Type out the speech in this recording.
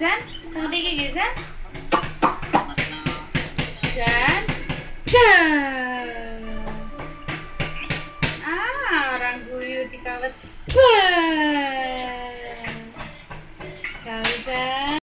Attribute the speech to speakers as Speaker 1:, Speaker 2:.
Speaker 1: Zan tengok dia gigi Zan Zan Zan ah orang guyu di kawat sekali Zan